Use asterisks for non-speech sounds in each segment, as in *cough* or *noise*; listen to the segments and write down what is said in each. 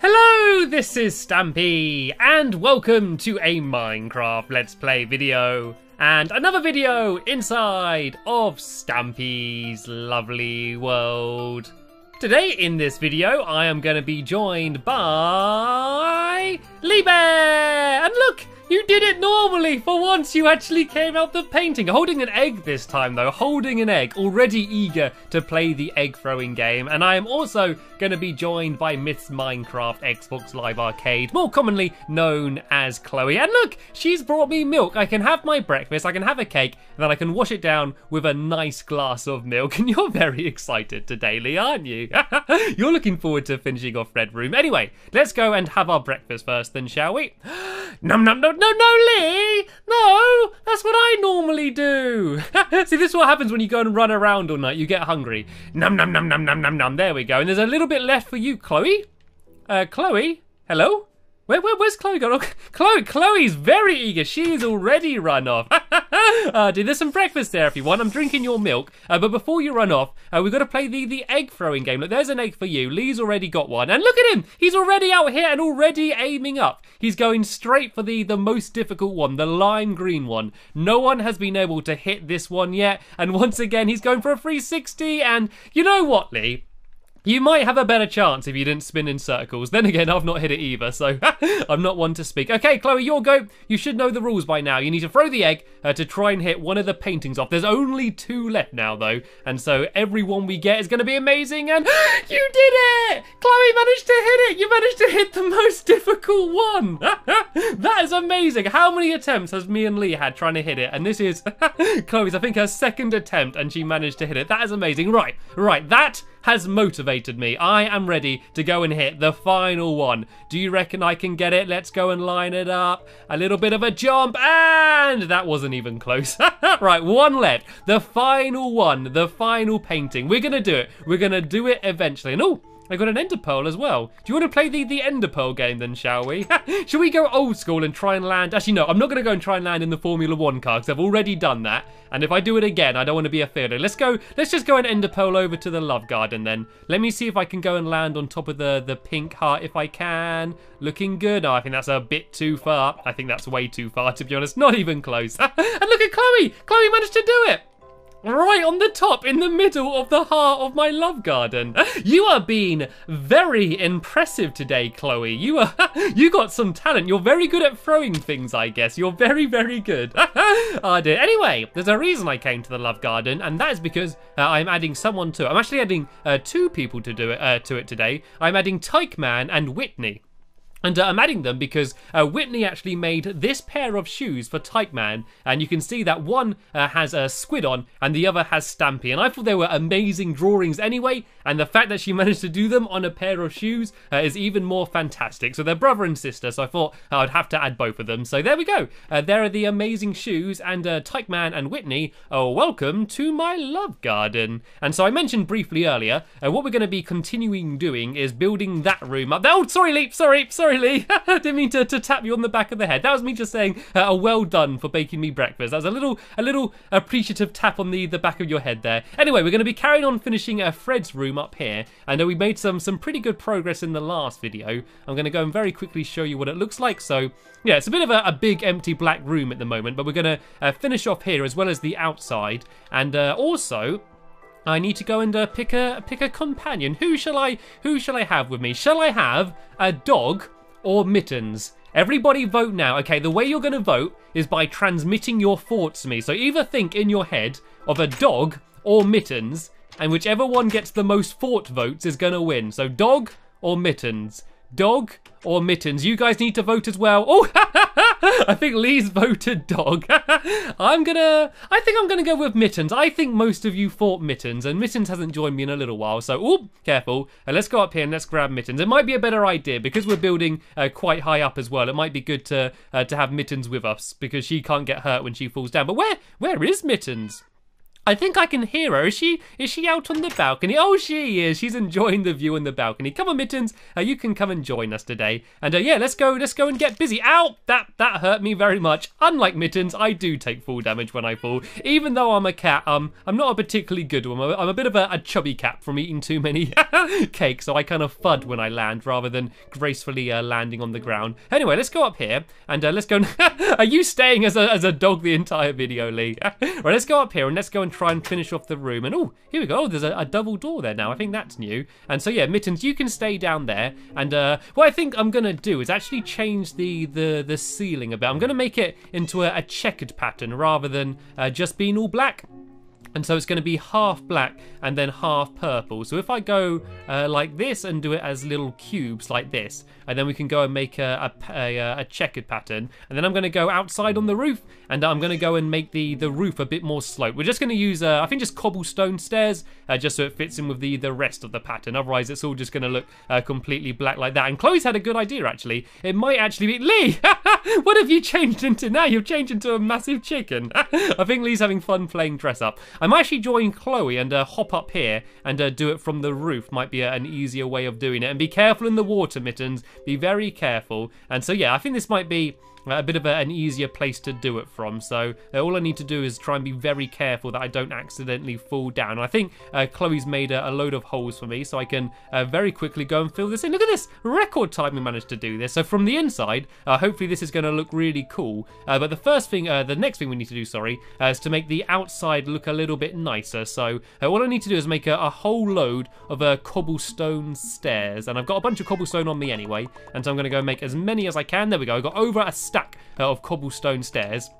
Hello, this is Stampy, and welcome to a Minecraft Let's Play video, and another video inside of Stampy's lovely world. Today in this video, I am going to be joined by Bear, and look, you did it normally! For once, you actually came out the painting. Holding an egg this time, though. Holding an egg. Already eager to play the egg throwing game. And I am also going to be joined by Myths Minecraft Xbox Live Arcade, more commonly known as Chloe. And look, she's brought me milk. I can have my breakfast, I can have a cake, and then I can wash it down with a nice glass of milk. *laughs* And you're very excited today, Lee, aren't you? *laughs* you're looking forward to finishing off Red Room. Anyway, let's go and have our breakfast first, then, shall we? *gasps* num num num no, no, Lee! No! That's what I normally do! *laughs* See, this is what happens when you go and run around all night. You get hungry. Num, num, num, num, num, num, num. There we go. And there's a little bit left for you, Chloe. Uh, Chloe? Hello? Where, where, where's Chloe gone? Oh, Chloe, Chloe's very eager. She's already run off. *laughs* uh, dude, there's some breakfast there if you want. I'm drinking your milk. Uh, but before you run off, uh, we've got to play the, the egg throwing game. Look, there's an egg for you. Lee's already got one. And look at him. He's already out here and already aiming up. He's going straight for the, the most difficult one, the lime green one. No one has been able to hit this one yet. And once again, he's going for a 360. And you know what, Lee? You might have a better chance if you didn't spin in circles. Then again, I've not hit it either, so *laughs* I'm not one to speak. Okay, Chloe, your go. You should know the rules by now. You need to throw the egg uh, to try and hit one of the paintings off. There's only two left now, though, and so every one we get is going to be amazing, and *gasps* you did it! Chloe managed to hit it! You managed to hit the most *laughs* difficult one! *laughs* that is amazing! How many attempts has me and Lee had trying to hit it? And this is Chloe's, I think, her second attempt, and she managed to hit it. That is amazing. Right, right, that has motivated me. I am ready to go and hit the final one. Do you reckon I can get it? Let's go and line it up. A little bit of a jump, and that wasn't even close. *laughs* right, one left. The final one, the final painting. We're going to do it. We're going to do it eventually. And oh, I got an Ender Pearl as well. Do you want to play the, the Ender Pearl game then, shall we? *laughs* Should we go old school and try and land? Actually, no, I'm not going to go and try and land in the Formula One car because I've already done that. And if I do it again, I don't want to be a failure. Let's go, let's just go and Ender Pearl over to the Love Garden then. Let me see if I can go and land on top of the, the pink heart if I can. Looking good. Oh, I think that's a bit too far. I think that's way too far, to be honest. Not even close. *laughs* and look at Chloe. Chloe managed to do it right on the top in the middle of the heart of my love garden. *laughs* You are being very impressive today, Chloe. You are *laughs* you got some talent. You're very good at throwing things, I guess. You're very, very good. oh *laughs* dear. Anyway, there's a reason I came to the love garden, and that is because uh, I'm adding someone to it. I'm actually adding uh, two people to do it uh, to it today. I'm adding Tyke Man and Whitney. And uh, I'm adding them because uh, Whitney actually made this pair of shoes for Tyke Man, and you can see that one uh, has a squid on and the other has Stampy. And I thought they were amazing drawings anyway, and the fact that she *laughs* managed to do them on a pair of shoes uh, is even more fantastic. So they're brother and sister, so I thought I'd have to add both of them. So there we go. Uh, there are the amazing shoes, and uh, Tyke Man and Whitney, oh, welcome to my love garden. And so I mentioned briefly earlier, what we're going to be continuing doing is building that room up. Oh, sorry, Leap, sorry, sorry sorry, Lee. *laughs* Didn't mean to, to tap you on the back of the head. That was me just saying uh, a well done for baking me breakfast. That was a little a little appreciative tap on the, the back of your head there. Anyway, we're going to be carrying on finishing uh, Fred's room up here. And we made some, some pretty good progress in the last video. I'm going to go and very quickly show you what it looks like. So, yeah, it's a bit of a, a big empty black room at the moment. But we're going to uh, finish off here as well as the outside. And uh, also... I need to go and uh, pick a pick a companion. Who shall I who shall I have with me? Shall I have a dog or mittens? Everybody vote now. Okay, the way you're going to vote is by transmitting your thoughts to me. So either think in your head of a dog or mittens, and whichever one gets the most thought votes is going to win. So dog or mittens. Dog or mittens? You guys need to vote as well. Oh, *laughs* I think Lee's voted dog. *laughs* I'm gonna, I think I'm gonna go with mittens. I think most of you fought mittens, and mittens hasn't joined me in a little while. So, oh, careful. Uh, let's go up here and let's grab mittens. It might be a better idea because we're building uh, quite high up as well. It might be good to uh, to have mittens with us because she can't get hurt when she falls down. But where where is mittens? I think I can hear her. Is she is she out on the balcony? Oh, she is. She's enjoying the view on the balcony. Come on, Mittens. Uh, you can come and join us today. And uh, yeah, let's go. Let's go and get busy. Ow! That that hurt me very much. Unlike Mittens, I do take fall damage when I fall. Even though I'm a cat, um, I'm not a particularly good one. I'm a, I'm a bit of a, a chubby cat from eating too many *laughs* cakes, so I kind of fud when I land rather than gracefully uh, landing on the ground. Anyway, let's go up here and uh, let's go. *laughs* Are you staying as a as a dog the entire video, Lee? *laughs* right, let's go up here and let's go and try and finish off the room. And oh, here we go. Oh, there's a, a, double door there now. I think that's new. And so yeah, Mittens, you can stay down there. And uh, what I think I'm gonna do is actually change the the the ceiling a bit. I'm gonna make it into a, a checkered pattern rather than uh, just being all black. And so it's going to be half black and then half purple. So if I go uh, like this and do it as little cubes like this, and then we can go and make a, a, a, a checkered pattern. And then I'm going to go outside on the roof, and I'm going to go and make the, the roof a bit more sloped. We're just going to use, uh, I think, just cobblestone stairs, uh, just so it fits in with the, the rest of the pattern. Otherwise, it's all just going to look uh, completely black like that. And Chloe's had a good idea, actually. It might actually be... Lee! *laughs* what have you changed into now? You've changed into a massive chicken. *laughs* I think Lee's having fun playing dress up. I might actually join Chloe and uh, hop up here and uh, do it from the roof. Might be a, an easier way of doing it. And be careful in the water, Mittens. Be very careful. And so, yeah, I think this might be a bit of a, an easier place to do it from. So uh, all I need to do is try and be very careful that I don't accidentally fall down. I think uh, Chloe's made a, a, load of holes for me so I can uh, very quickly go and fill this in. Look at this! Record time we managed to do this. So from the inside, uh, hopefully this is going to look really cool. Uh, but the first thing, uh, the next thing we need to do, sorry, is to make the outside look a little bit nicer. So all I need to do is make a, a whole load of cobblestone stairs. And I've got a bunch of cobblestone on me anyway. And so I'm going to go make as many as I can. There we go. I got over a stack stack uh, of cobblestone stairs.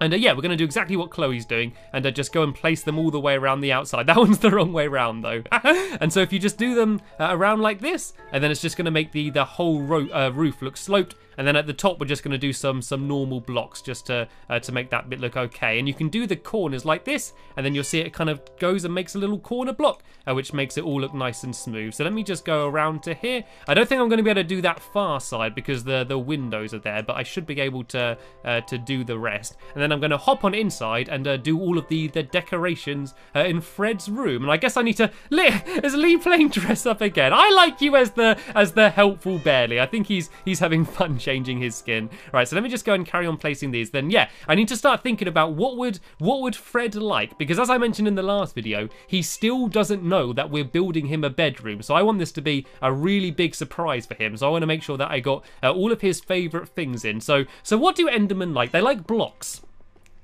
And uh, yeah, we're going to do exactly what Chloe's doing and uh, just go and place them all the way around the outside. *laughs* That one's the wrong way around though. *laughs* and so if you just do them uh, around like this, and then it's just going to make the, the whole uh, roof look sloped and then at the top, we're just going to do some some normal blocks just to uh, to make that bit look okay. And you can do the corners like this, and then you'll see it kind of goes and makes a little corner block, uh, which makes it all look nice and smooth. So let me just go around to here. I don't think I'm going to be able to do that far side because the the windows are there, but I should be able to uh, to do the rest. And then I'm going to hop on inside and uh, do all of the the decorations uh, in Fred's room. And I guess I need to. *laughs* Lee, Is Lee playing dress up again? I like you as the as the helpful Barely. I think he's he's having fun changing his skin. Right, so let me just go and carry on placing these. Then yeah, I need to start thinking about what would what would Fred like because as I mentioned in the last video, he still doesn't know that we're building him a bedroom. So I want this to be a really big surprise for him. So I want to make sure that I got uh, all of his favorite things in. So so what do Endermen like? They like blocks.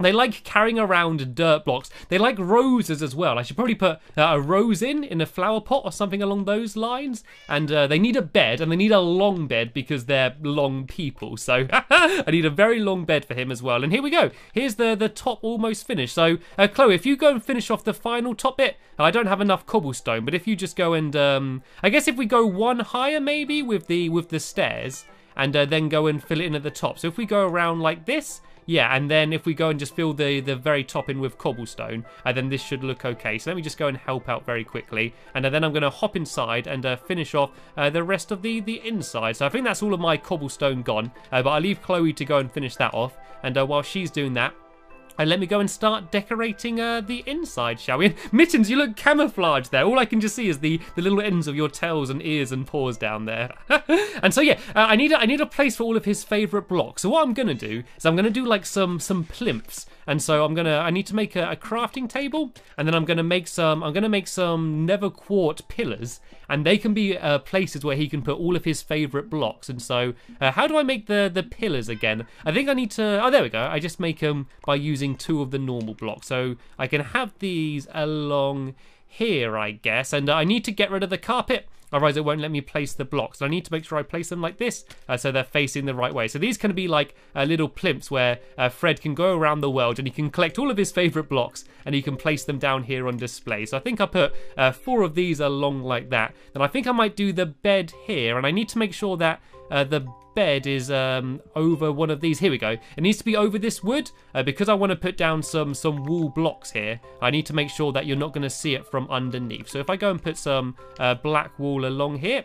They like carrying around dirt blocks. They like roses as well. I should probably put uh, a rose in, in a flower pot or something along those lines. And uh, they need a bed, and they need a long bed because they're long people. So *laughs* I need a very long bed for him as well. And here we go. Here's the, the top almost finished. So uh, Chloe, if you go and finish off the final top bit, I don't have enough cobblestone, but if you just go and, um, I guess if we go one higher maybe with the, with the stairs, and uh, then go and fill it in at the top. So if we go around like this, yeah, and then if we go and just fill the, the very top in with cobblestone, uh, then this should look okay. So let me just go and help out very quickly. And uh, then I'm going to hop inside and uh, finish off uh, the rest of the, the inside. So I think that's all of my cobblestone gone. Uh, but I'll leave Chloe to go and finish that off. And uh, while she's doing that, and let me go and start decorating uh, the inside, shall we? *laughs* Mittens, you look camouflaged there. All I can just see is the, the little ends of your tails and ears and paws down there. *laughs* and so yeah, uh, I need a, I need a place for all of his favourite blocks. So what I'm gonna do is I'm gonna do like some some plinths. And so I'm gonna I need to make a, a crafting table, and then I'm gonna make some I'm gonna make some nether quartz pillars, and they can be uh, places where he can put all of his favorite blocks. And so, uh, how do I make the the pillars again? I think I need to. Oh, there we go. I just make them by using two of the normal blocks. So I can have these along here, I guess. And I need to get rid of the carpet. Otherwise, it won't let me place the blocks. I need to make sure I place them like this, uh, so they're facing the right way. So these can be like uh, little plinths where uh, Fred can go around the world and he can collect all of his favorite blocks and he can place them down here on display. So I think I put uh, four of these along like that. And I think I might do the bed here, and I need to make sure that uh, the bed is um, over one of these. Here we go. It needs to be over this wood uh, because I want to put down some some wall blocks here. I need to make sure that you're not going to see it from underneath. So if I go and put some uh, black wool along here,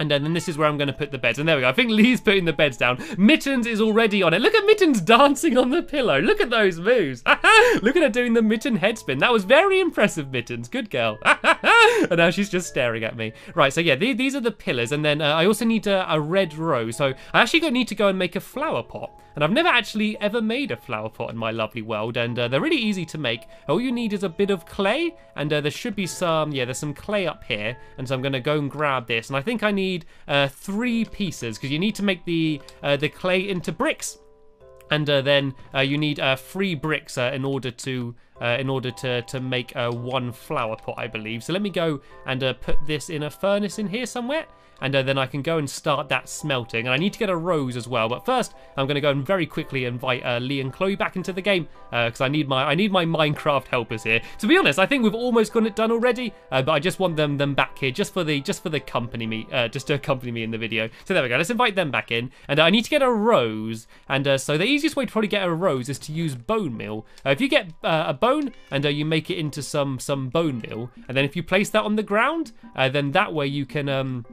And then this is where I'm going to put the beds. And there we go. I think Lee's putting the beds down. Mittens is already on it. Look at Mittens dancing on the pillow. Look at those moves. *laughs* Look at her doing the mitten head spin. That was very impressive, Mittens. Good girl. *laughs* and now she's just staring at me. Right, so yeah, these are the pillars. And then uh, I also need a, a red rose. So I actually need to go and make a flower pot. And I've never actually ever made a flower pot in my lovely world, and uh, they're really easy to make. All you need is a bit of clay, and uh, there should be some, yeah, there's some clay up here, and so I'm going to go and grab this. And I think I need uh, three pieces, because you need to make the, uh, the clay into bricks. And uh, then uh, you need three bricks in order to uh, in order to, to make uh, one flower pot, I believe. So let me go and uh, put this in a furnace in here somewhere and uh, then I can go and start that smelting. And I need to get a rose as well. But first, I'm going to go and very quickly invite uh, Lee and Chloe back into the game because uh, I need my I need my Minecraft helpers here. To be honest, I think we've almost got it done already, but I just want them them back here just for the just for the company me just to accompany me in the video. So there we go. Let's invite them back in, and I need to get a rose. And so the easiest way to probably get a rose is to use bone meal. if you get a bone and you make it into some some bone meal, and then if you place that on the ground, then that way you can um,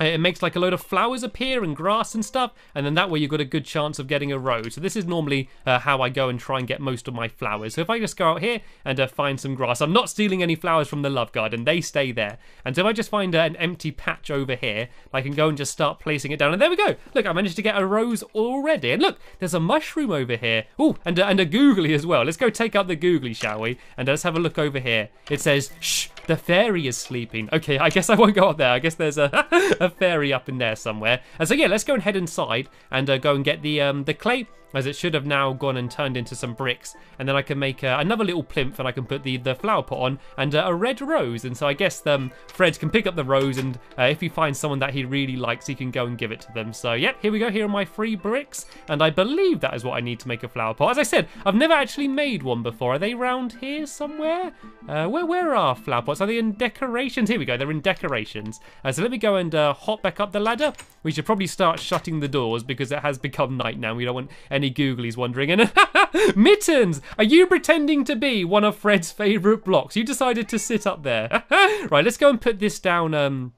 it makes like a load of flowers appear and grass and stuff, and then that way you've got a good chance of getting a rose. So this is normally uh, how I go and try and get most of my flowers. So if I just go out here and uh, find some grass, I'm not stealing any flowers from the love garden, they stay there. And so if I just find uh, an empty patch over here, I can go and just start placing it down. And there we go. Look, I managed to get a rose already. And look, there's a mushroom over here. Oh, and, and a googly as well. Let's go take out the googly, shall we? And let's have a look over here. It says, shh, the fairy is sleeping. Okay, I guess I won't go up there. I guess there's a, *laughs* a fairy up in there somewhere. And so yeah, let's go and head inside and uh, go and get the um, the clay as it should have now gone and turned into some bricks. And then I can make uh, another little plinth and I can put the, the flower pot on and uh, a red rose. And so I guess um, Fred can pick up the rose and uh, if he finds someone that he really likes, he can go and give it to them. So yep, here we go. Here are my three bricks. And I believe that is what I need to make a flower pot. As I said, I've never actually made one before. Are they around here somewhere? Uh, where, where are flower pots? Are they in decorations? Here we go. They're in decorations. Uh, so let me go and uh, hop back up the ladder. We should probably start shutting the doors because it has become night now. We don't want any any googlies wondering. And *laughs* Mittens, are you pretending to be one of Fred's favourite blocks? You decided to sit up there. *laughs* right, let's go and put this down um,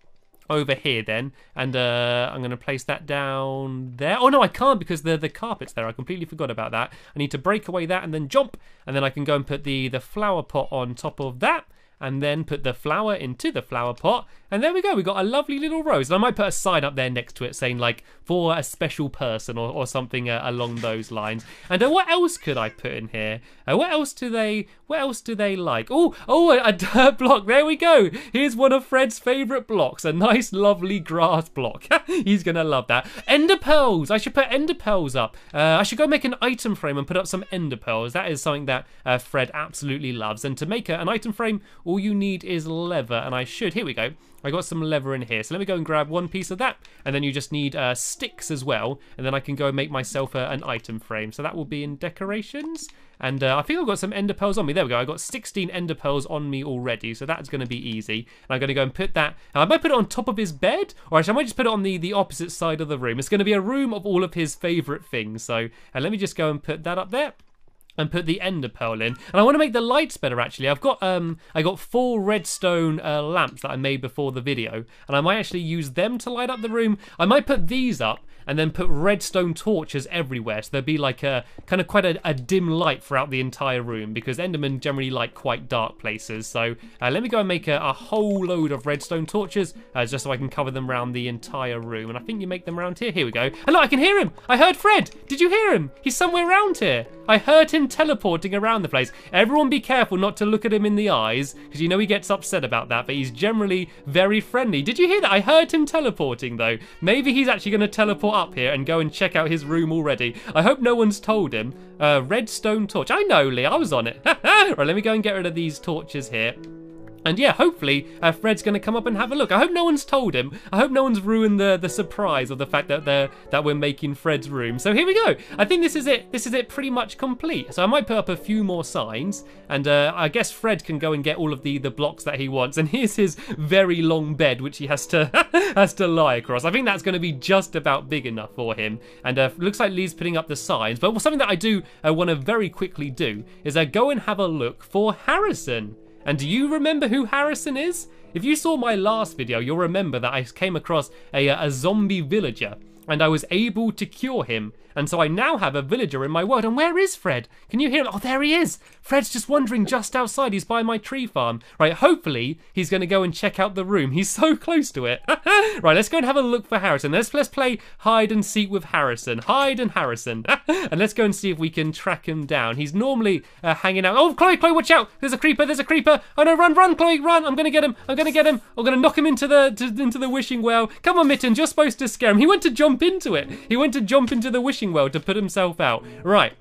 over here then. And uh, I'm going to place that down there. Oh, no, I can't because the, the carpet's there. I completely forgot about that. I need to break away that and then jump. And then I can go and put the, the flower pot on top of that and then put the flower into the flower pot. And there we go, we got a lovely little rose. And I might put a sign up there next to it saying like for a special person or, or something uh, along those lines. And uh, what else could I put in here? Uh, what else do they what else do they like? Oh, oh, a, a dirt *laughs* block. There we go. Here's one of Fred's favorite blocks, a nice lovely grass block. *laughs* He's to love that. Ender pearls. I should put ender pearls up. Uh, I should go make an item frame and put up some ender pearls. That is something that uh, Fred absolutely loves. And to make a, an item frame, all you need is leather, and I should, here we go, I got some leather in here. So let me go and grab one piece of that, and then you just need uh, sticks as well, and then I can go and make myself a, an item frame. So that will be in decorations, and uh, I think I've got some ender pearls on me. There we go. I've got 16 ender pearls on me already, so that's going to be easy. And I'm going to go and put that. I might put it on top of his bed, or actually I might just put it on the, the opposite side of the room. It's going to be a room of all of his favourite things. So uh, let me just go and put that up there and put the ender pearl in. And I want to make the lights better actually. I've got um I got four redstone uh, lamps that I made before the video and I might actually use them to light up the room. I might put these up and then put redstone torches everywhere so there'd be like a kind of quite a, a dim light throughout the entire room because Endermen generally like quite dark places. So uh, let me go and make a, a, whole load of redstone torches uh, just so I can cover them around the entire room. And I think you make them around here. Here we go. And look, I can hear him. I heard Fred. Did you hear him? He's somewhere around here. I heard him teleporting around the place. Everyone be careful not to look at him in the eyes because you know he gets upset about that, but he's generally very friendly. Did you hear that? I heard him teleporting though. Maybe he's actually going to teleport up here and go and check out his room already. I hope no one's told him. Uh, redstone torch. I know, Lee. I was on it. *laughs* right, let me go and get rid of these torches here. And yeah, hopefully uh, Fred's going to come up and have a look. I hope no one's told him. I hope no one's ruined the the surprise of the fact that they're that we're making Fred's room. So here we go. I think this is it. This is it pretty much complete. So I might put up a few more signs, and uh, I guess Fred can go and get all of the the blocks that he wants. And *laughs* here's his very long bed, which he has to *laughs* has to lie across. I think that's going to be just about big enough for him. And uh, looks like Lee's putting up the signs. But something that I do uh, want to very quickly do is uh, go and have a look for Harrison. And do you remember who Harrison is? If you saw my last video, you'll remember that I came across a, a zombie villager and I was able to cure him. And so I now have a villager in my world. And where is Fred? Can you hear him? Oh, there he is. Fred's just wandering just outside. He's by my tree farm. Right, hopefully he's going to go and check out the room. He's so close to it. *laughs* right, let's go and have a look for Harrison. Let's, let's play hide and seek with Harrison. Hide and Harrison. *laughs* and let's go and see if we can track him down. He's normally uh, hanging out. Oh, Chloe, Chloe, watch out. There's a creeper. There's a creeper. Oh, no, run, run, Chloe, run. I'm going to get him. I'm going to get him. I'm going to knock him into the, to, into the wishing well. Come on, Mittens. You're supposed to scare him. He went to jump into it. He went to jump into the wishing well to put himself out. Right.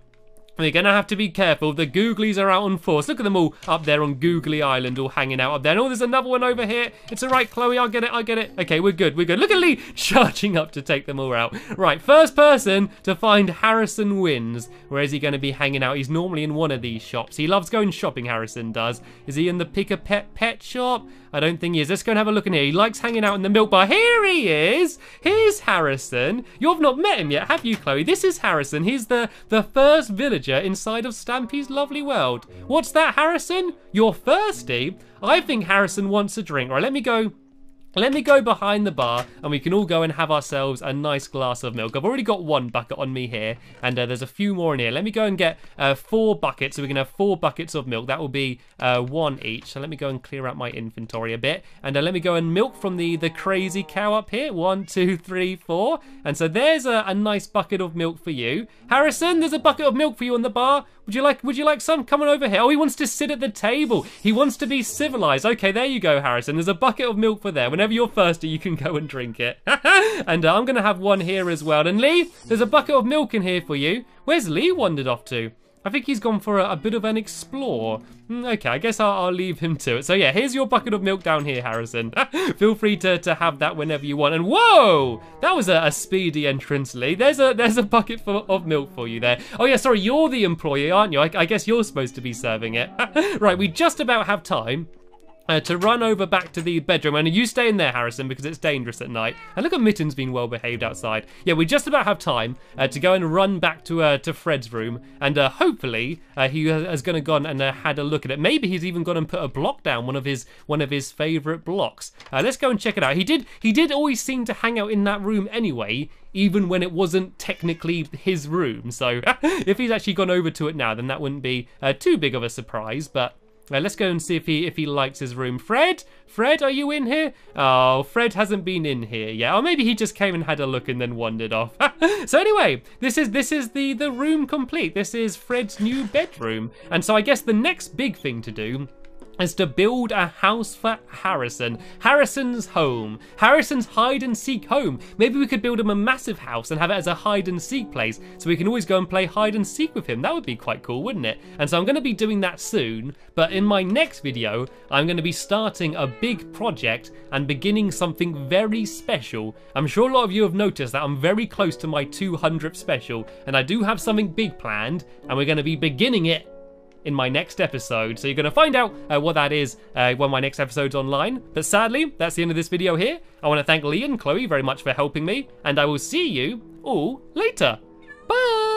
We're going to have to be careful. The Googlies are out on force. Look at them all up there on Googly Island, all hanging out up there. oh, there's another one over here. It's all right, Chloe. I'll get it. I'll get it. Okay, we're good. We're good. Look at Lee *laughs* charging up to take them all out. Right, first person to find Harrison wins. Where is he going to be hanging out? He's normally in one of these shops. He loves going shopping, Harrison does. Is he in the Pick a Pet Pet shop? I don't think he is. Let's go and have a look in here. He likes hanging out in the milk bar. Here he is. Here's Harrison. You've not met him yet, have you, Chloe? This is Harrison. He's the, the first villager inside of Stampy's lovely world. What's that, Harrison? You're thirsty? I think Harrison wants a drink. Right, let me go let me go behind the bar and we can all go and have ourselves a nice glass of milk. I've already got one bucket on me here and uh, there's a few more in here. Let me go and get uh, four buckets so we can have four buckets of milk. That will be uh, one each. So let me go and clear out my inventory a bit and uh, let me go and milk from the, the crazy cow up here. One, two, three, four. And so there's a, a nice bucket of milk for you. Harrison, there's a bucket of milk for you on the bar. Would you like Would you like some? Come on over here. Oh, he wants to sit at the table. He wants to be civilized. Okay, there you go, Harrison. There's a bucket of milk for there. Whenever you're thirsty, you can go and drink it. *laughs* and uh, I'm going to have one here as well. And Lee, there's a bucket of milk in here for you. Where's Lee wandered off to? I think he's gone for a, a bit of an explore. Mm, okay, I guess I'll, I'll, leave him to it. So yeah, here's your bucket of milk down here, Harrison. *laughs* Feel free to, to have that whenever you want. And whoa, that was a, a speedy entrance, Lee. There's a there's a bucket for, of milk for you there. Oh yeah, sorry, you're the employee, aren't you? I, I guess you're supposed to be serving it. *laughs* right, we just about have time uh, to run over back to the bedroom. And you stay in there, Harrison, because it's dangerous at night. And look at Mittens being well behaved outside. Yeah, we just about have time uh, to go and run back to uh, to Fred's room. And uh, hopefully uh, he has gone and gone and uh, had a look at it. Maybe he's even gone and put a block down, one of his one of his favourite blocks. let's go and check it out. He did he did always seem to hang out in that room anyway even when it wasn't technically his room. So *laughs* if he's actually gone over to it now, then that wouldn't be too big of a surprise. But Right, let's go and see if he if he likes his room. Fred? Fred, are you in here? Oh, Fred hasn't been in here yet. Or maybe he just came and had a look and then wandered off. *laughs* so anyway, this is this is the the room complete. This is Fred's new bedroom. And so I guess the next big thing to do is to build a house for Harrison. Harrison's home. Harrison's hide and seek home. Maybe we could build him a massive house and have it as a hide and seek place so we can always go and play hide and seek with him. That would be quite cool, wouldn't it? And so I'm going to be doing that soon, but in my next video, I'm going to be starting a big project and beginning something very special. I'm sure a lot of you have noticed that I'm very close to my 200th special, and I do have something big planned, and we're going to be beginning it in my next episode. So you're going to find out uh, what that is uh, when my next episode's online. But sadly, that's the end of this video here. I want to thank Lee and Chloe very much for helping me, and I will see you all later. Bye!